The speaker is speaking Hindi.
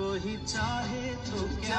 कोई चाहे तो क्या